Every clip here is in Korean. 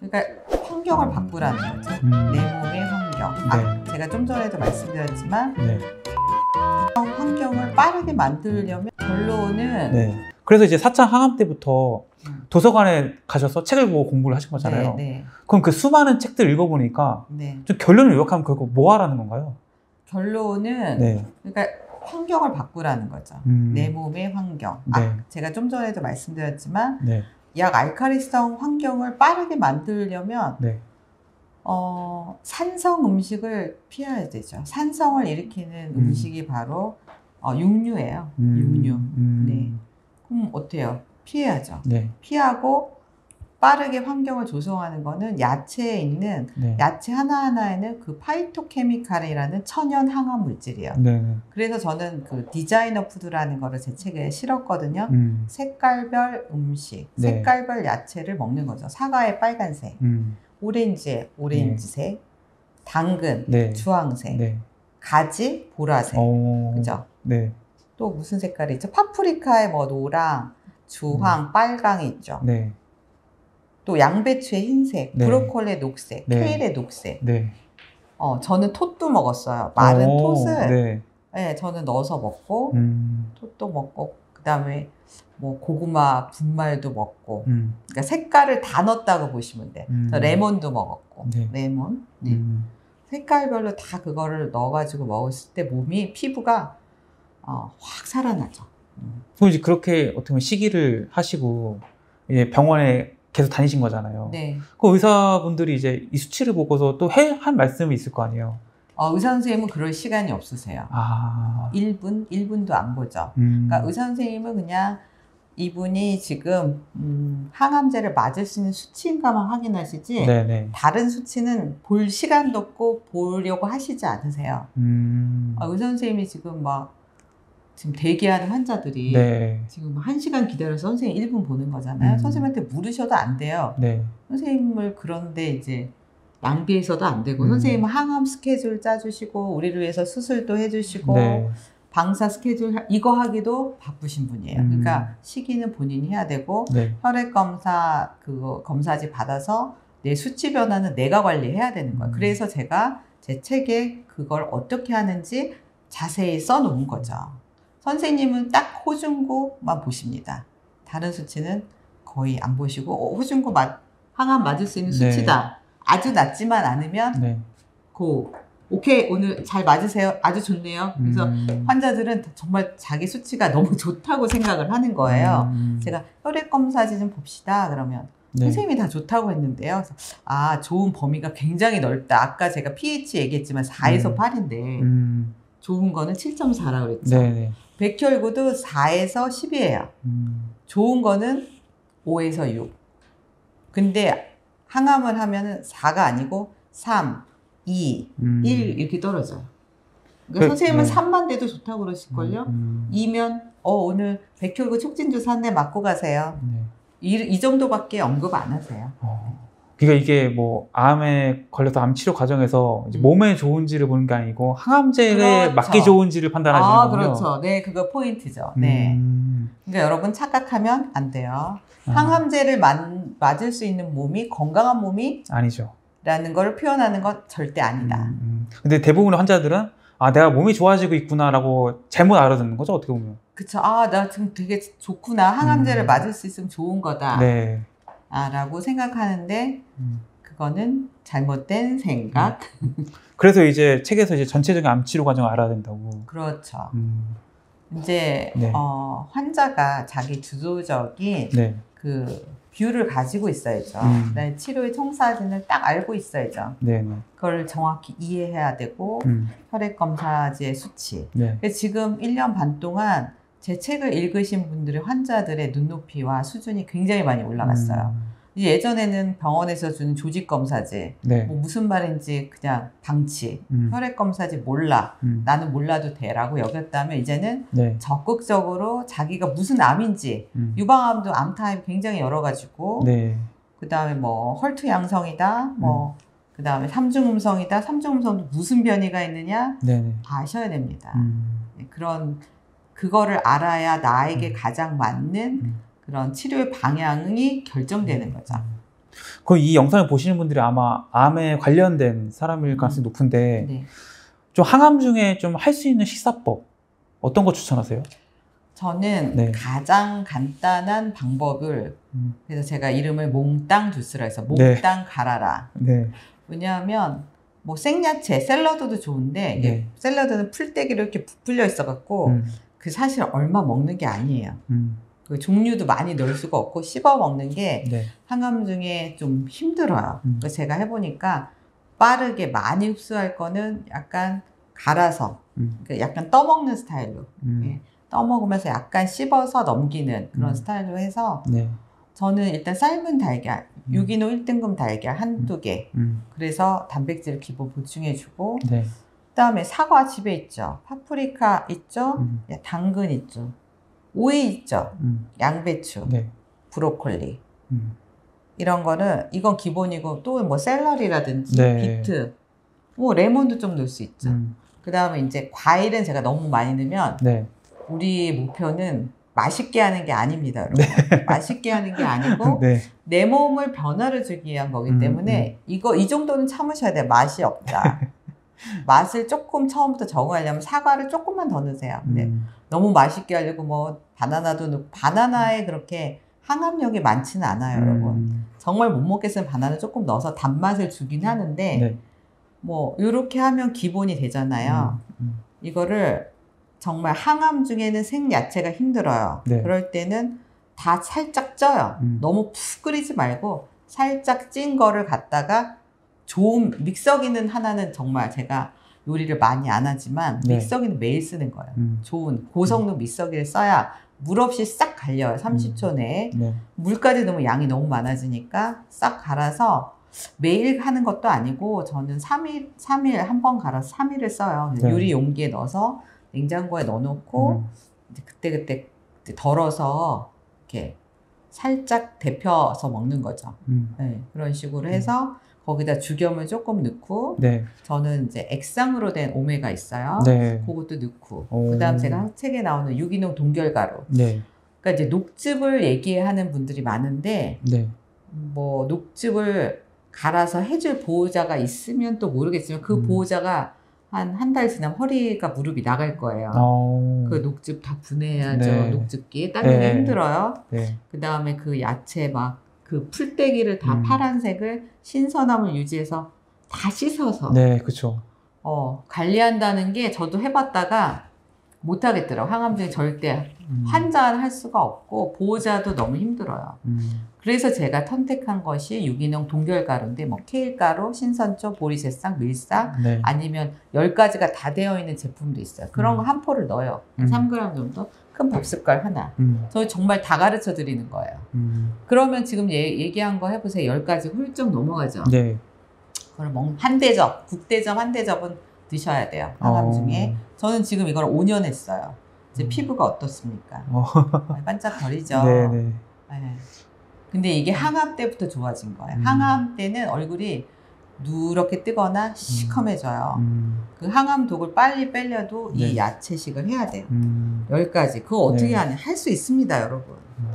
그러니까 환경을 바꾸라는 거죠. 음. 내 몸의 환경. 아, 제가 좀 전에도 말씀드렸지만 네. 환경을 빠르게 만들려면 결론은 네. 그래서 이제 4차 항암 때부터 음. 도서관에 가셔서 책을 보고 공부를 하신 거잖아요. 네, 그럼 그 수많은 책들 읽어보니까. 좀 결론을 요약하면 그거 뭐 하라는 건가요? 결론은 네. 그러니까 환경을 바꾸라는 거죠. 음. 내 몸의 환경. 네. 아, 제가 좀 전에도 말씀드렸지만 네. 약 알카리성 환경을 빠르게 만들려면 네. 어, 산성 음식을 피해야 되죠. 산성을 일으키는 음. 음. 식이 바로 어, 육류예요. 음. 육류. 음. 네. 그럼 어때요? 피해야죠. 네. 피하고 빠르게 환경을 조성하는 거는 야채에 있는 네. 야채 하나하나에는 그 파이토케미칼이라는 천연 항암 물질이에요. 네. 네. 그래서 저는 그 designer food라는 거를 제 책에 실었거든요. 음. 색깔별 음식, 네. 색깔별 야채를 먹는 거죠. 사과의 빨간색, 음. 오렌지의 오렌지색, 당근 네. 주황색, 네. 가지 보라색, 어. 그죠? 네. 또 무슨 색깔이 있죠? 파프리카의 뭐 노랑, 주황, 빨강이 있죠. 네. 또 양배추의 흰색, 네. 브로콜리의 녹색, 네. 케일의 녹색. 네. 어, 저는 톳도 먹었어요. 마른 오, 톳을 네. 네, 저는 넣어서 먹고 음. 톳도 먹고 그 다음에 뭐 고구마 분말도 먹고 음. 그러니까 색깔을 다 넣었다고 보시면 돼. 음. 저 레몬도 먹었고 네. 레몬 네. 음. 색깔별로 다 그거를 넣어가지고 먹었을 때 몸이 피부가 어, 확 살아나죠. 음. 그럼 이제 그렇게 어떻게 보면 시기를 하시고 이제 병원에 계속 다니신 거잖아요. 네. 그 의사분들이 이제 이 수치를 보고서 또 해 한 말씀이 있을 거 아니에요. 어, 의사 선생님은 그럴 시간이 없으세요. 아. 1분, 1분도 안 보죠. 음. 그러니까 의사 선생님은 그냥 이분이 지금 음, 항암제를 맞을 수 있는 수치인가만 확인하시지 네네. 다른 수치는 볼 시간도 없고 보려고 하시지 않으세요. 음. 아, 의사 선생님이 지금 막 지금 대기하는 환자들이 네. 지금 한 시간 기다려서 선생님 1분 보는 거잖아요. 음. 선생님한테 물으셔도 안 돼요. 네. 선생님을 그런데 이제 낭비해서도 안 되고 음. 선생님은 항암 스케줄 짜주시고 우리를 위해서 수술도 해주시고 네. 방사 스케줄 하- 이거 하기도 바쁘신 분이에요. 음. 그러니까 시기는 본인이 해야 되고 네. 혈액 검사 그거 검사지 받아서 내 수치 변화는 내가 관리해야 되는 거예요. 음. 그래서 제가 제 책에 그걸 어떻게 하는지 자세히 써놓은 거죠. 선생님은 딱 호중구만 보십니다. 다른 수치는 거의 안 보시고 어, 호중구 맞, 항암 맞을 수 있는 네. 수치다. 아주 낮지만 않으면 네. 고 오케이 오늘 잘 맞으세요. 아주 좋네요. 그래서 음. 환자들은 정말 자기 수치가 너무 좋다고 생각을 하는 거예요. 음. 제가 혈액 검사지 좀 봅시다. 그러면 네. 선생님이 다 좋다고 했는데요. 아 좋은 범위가 굉장히 넓다. 아까 제가 pH 얘기했지만 4에서 음. 8인데 음. 좋은 거는 7.4라고 그랬죠. 네네. 백혈구도 4에서 10이에요. 음. 좋은 거는 5에서 6. 근데 항암을 하면은 4가 아니고 3, 2, 음. 1 이렇게 떨어져요. 그러니까 그, 선생님은 네. 3만 돼도 좋다고 그러실걸요? 음. 2면 어 오늘 백혈구 촉진 주사 한 대 맞고 가세요. 네. 이, 이 정도밖에 언급 안 하세요. 어. 그러니까 이게 뭐 암에 걸려서 암 치료 과정에서 이제 음. 몸에 좋은지를 보는 게 아니고 항암제에 그렇죠. 맞기 좋은지를 판단하시는 아 거군요. 그렇죠. 네 그거 포인트죠. 네. 음. 그러니까 여러분 착각하면 안 돼요. 아, 항암제를 만, 맞을 수 있는 몸이 건강한 몸이라는 아니죠. 걸 표현하는 건 절대 아니다. 음, 음. 근데 대부분의 환자들은 아 내가 몸이 좋아지고 있구나라고 잘못 알아듣는 거죠 어떻게 보면. 그쵸. 아, 나 지금 되게 좋구나. 항암제를 음. 맞을 수 있으면 좋은 거다. 네. 아, 라고 생각하는데, 음. 그거는 잘못된 생각. 그래서 이제 책에서 이제 전체적인 암 치료 과정을 알아야 된다고. 그렇죠. 음. 이제, 네. 어, 환자가 자기 주도적인 네. 그 view를 가지고 있어야죠. 음. 치료의 청사진을 딱 알고 있어야죠. 네. 네. 그걸 정확히 이해해야 되고, 음. 혈액 검사지의 수치. 네. 지금 1년 반 동안 제 책을 읽으신 분들의 환자들의 눈높이와 수준이 굉장히 많이 올라갔어요. 음. 예전에는 병원에서 주는 조직 검사지, 네. 뭐 무슨 말인지 그냥 방치, 음. 혈액 검사지 몰라, 음. 나는 몰라도 돼라고 여겼다면 이제는 네. 적극적으로 자기가 무슨 암인지, 음. 유방암도 암 타입 굉장히 여러 가지고, 네. 그 다음에 뭐 헐투 양성이다, 뭐 음. 그 다음에 삼중음성이다, 삼중음성도 무슨 변이가 있느냐 네. 네. 아셔야 됩니다. 음. 네, 그런 그거를 알아야 나에게 음. 가장 맞는 음. 그런 치료의 방향이 결정되는 거죠. 그럼 이 영상을 보시는 분들이 아마 암에 관련된 사람일 음. 가능성이 높은데 네. 좀 항암 중에 좀 할 수 있는 식사법 어떤 거 추천하세요? 저는 네. 가장 간단한 방법을 음. 그래서 제가 이름을 몽땅 주스라 해서 네. 몽땅 갈아라. 네. 왜냐하면 뭐 생야채, 샐러드도 좋은데 네. 샐러드는 풀떼기로 이렇게 부풀려 있어 갖고 음. 그 사실 얼마 먹는 게 아니에요. 음. 그 종류도 많이 넣을 수가 없고 씹어 먹는 게 네. 항암 중에 좀 힘들어요. 음. 그래서 제가 해보니까 빠르게 많이 흡수할 거는 약간 갈아서 음. 그 약간 떠먹는 스타일로 음. 네. 떠먹으면서 약간 씹어서 넘기는 그런 음. 스타일로 해서 네. 저는 일단 삶은 달걀, 음. 유기농 1등급 달걀 한두 개 음. 그래서 단백질 기본 보충해주고 네. 그다음에 사과 집에 있죠 파프리카 있죠 음. 야, 당근 있죠 오이 있죠 음. 양배추 네. 브로콜리 음. 이런 거는 이건 기본이고 또 뭐 샐러리라든지 네. 비트 뭐 레몬도 좀 넣을 수 있죠 음. 그다음에 이제 과일은 제가 너무 많이 넣으면 네. 우리 목표는 맛있게 하는 게 아닙니다, 여러분. 맛있게 하는 게 아니고 네. 내 몸을 변화를 주기 위한 거기 음, 때문에 이거 이 정도는 참으셔야 돼요. 맛이 없다. 맛을 조금 처음부터 적응하려면 사과를 조금만 더 넣으세요. 근데 음. 너무 맛있게 하려고 뭐 바나나도 넣고 바나나에 그렇게 항암력이 많지는 않아요, 여러분. 음. 정말 못 먹겠으면 바나나 조금 넣어서 단맛을 주긴 하는데 네. 뭐 이렇게 하면 기본이 되잖아요. 음. 이거를 정말 항암 중에는 생야채가 힘들어요. 네. 그럴 때는 다 살짝 쪄요. 음. 너무 푹 끓이지 말고 살짝 찐 거를 갖다가 좋은 믹서기는 하나는 정말 제가 요리를 많이 안 하지만 네. 믹서기는 매일 쓰는 거예요. 음. 좋은 고성능 믹서기를 써야 물 없이 싹 갈려요. 30초 내에. 네. 물까지 넣으면 양이 너무 많아지니까 싹 갈아서 매일 하는 것도 아니고 저는 3일, 3일 한 번 갈아서 3일을 써요. 네. 유리 용기에 넣어서 냉장고에 넣어놓고 음. 이제 그때 그때 덜어서 이렇게 살짝 데펴서 먹는 거죠. 음. 네, 그런 식으로 해서 거기다 죽염을 조금 넣고 네. 저는 이제 액상으로 된 오메가 있어요. 네. 그것도 넣고 오. 그다음 제가 책에 나오는 유기농 동결가루 네. 그러니까 이제 녹즙을 얘기하는 분들이 많은데 네. 뭐 녹즙을 갈아서 해줄 보호자가 있으면 또 모르겠지만 그 음. 보호자가 한 한 달 지나면 허리가 무릎이 나갈 거예요. 어. 그 녹즙 다 분해해야죠. 네. 녹즙기 따르기 네. 힘들어요. 네. 그 다음에 그 야채 막 그 풀떼기를 다 음. 파란색을 신선함을 유지해서 다 씻어서 네. 그렇죠. 어, 관리한다는 게 저도 해봤다가 못하겠더라고요. 항암증이 절대 음. 환자는 할 수가 없고 보호자도 너무 힘들어요. 음. 그래서 제가 선택한 것이 유기농 동결가루인데 뭐 케일가루, 신선초, 보리새싹, 밀싹 네. 아니면 10가지가 다 되어 있는 제품도 있어요. 그런 음. 거한 포를 넣어요. 음. 3g 정도 큰 밥숟갈 하나. 음. 저 정말 다 가르쳐 드리는 거예요. 음. 그러면 지금 얘, 얘기한 거 해보세요. 10가지 훌쩍 넘어가죠. 네. 그걸 먹, 한 대접, 국대접 한 대접은 드셔야 돼요. 항암 어. 중에. 저는 지금 이걸 5년 했어요. 제 음. 피부가 어떻습니까? 어. 반짝거리죠. 네. 네. 네. 근데 이게 항암 때부터 좋아진 거예요. 음. 항암 때는 얼굴이 누렇게 뜨거나 시커매져요. 음. 그 항암 독을 빨리 빼려도 네. 이 야채식을 해야 돼요. 음. 열 가지. 그거 어떻게 네. 하냐? 할 수 있습니다, 여러분. 음.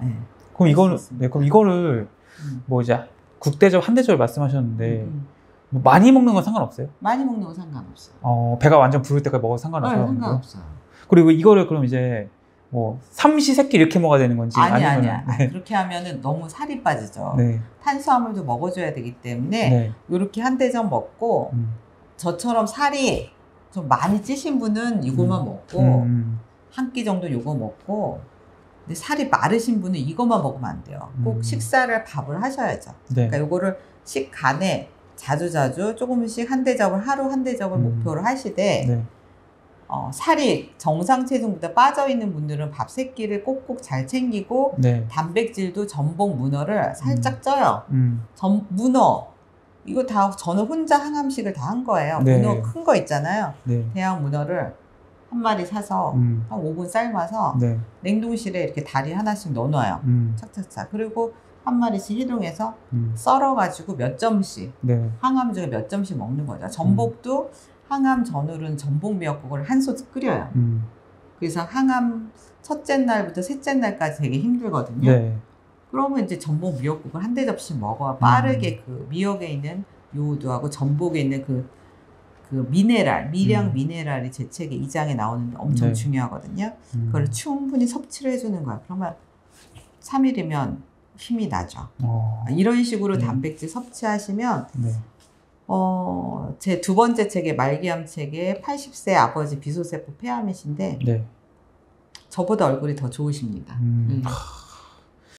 네. 그럼 이거는. 네, 그럼 이거를 음. 뭐 이제 국대접 한대접 말씀하셨는데 음. 뭐 많이 먹는 건 상관없어요? 많이 먹는 건 상관없어요. 어, 배가 완전 부를 때까지 먹어도 네, 상관없어요. 상관없어요. 그리고 이거를 그럼 이제 뭐 삼시세끼 이렇게 먹어야 되는 건지 아니 아니면 아니야. 네. 그렇게 하면은 너무 살이 빠지죠. 네. 탄수화물도 먹어줘야 되기 때문에 네. 이렇게 한 대접 먹고 음. 저처럼 살이 좀 많이 찌신 분은 이거만 음. 먹고 음. 한끼 정도 요거 먹고 근데 살이 마르신 분은 이것만 먹으면 안 돼요. 꼭 음. 식사를 밥을 하셔야죠. 네. 그러니까 요거를 식간에 자주자주 조금씩 한 대접을 하루 한 대접을 음. 목표로 하시되 네. 어, 살이 정상 체중보다 빠져 있는 분들은 밥 세 끼를 꼭꼭 잘 챙기고 네. 단백질도 전복 문어를 살짝 쪄요. 음. 전 문어 이거 다 저는 혼자 항암식을 다 한 거예요. 네. 문어 큰 거 있잖아요. 네. 대왕 문어를 한 마리 사서 음. 한 5분 삶아서 네. 냉동실에 이렇게 다리 하나씩 넣어놔요. 음. 착착착. 그리고 한 마리씩 해동해서 음. 썰어가지고 몇 점씩 네. 항암 중에 몇 점씩 먹는 거죠. 전복도 항암 전후는 전복 미역국을 한 솥 끓여요. 음. 그래서 항암 첫째 날부터 셋째 날까지 되게 힘들거든요. 네. 그러면 이제 전복 미역국을 한 대 접시 먹어 빠르게 그 미역에 있는 요오드하고 전복에 있는 그, 그 미네랄, 미량 음. 미네랄이 제 책에 이장에 나오는데 엄청 네. 중요하거든요. 음. 그걸 충분히 섭취를 해주는 거야. 그러면 3일이면 힘이 나죠. 어, 이런 식으로 네. 단백질 섭취하시면 네. 어, 제 두 번째 책에 말기암 책에 80세 아버지 비소세포 폐암이신데 네. 저보다 얼굴이 더 좋으십니다. 음. 음.